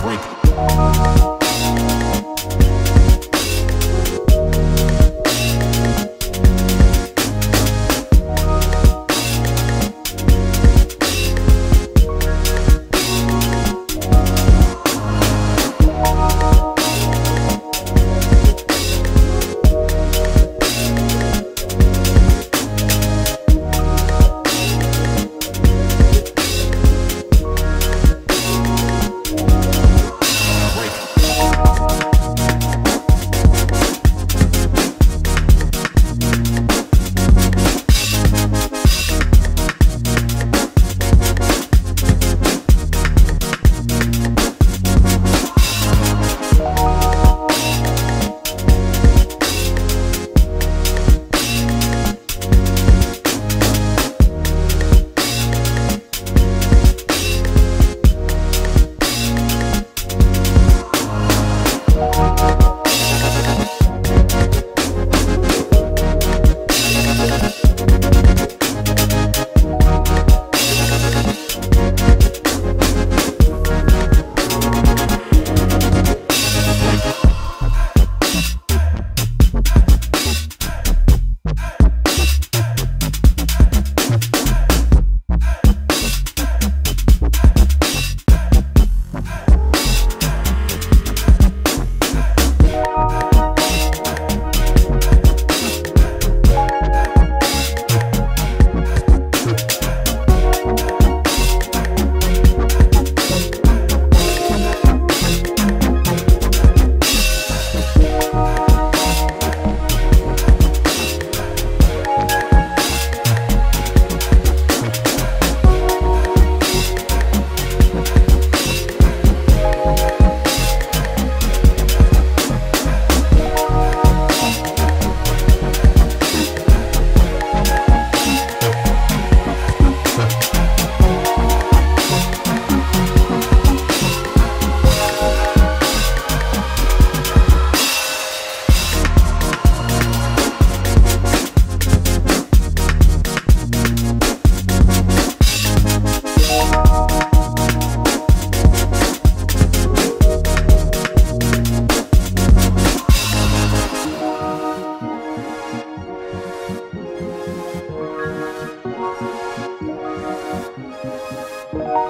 Break.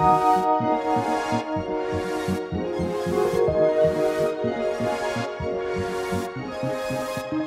Thank you.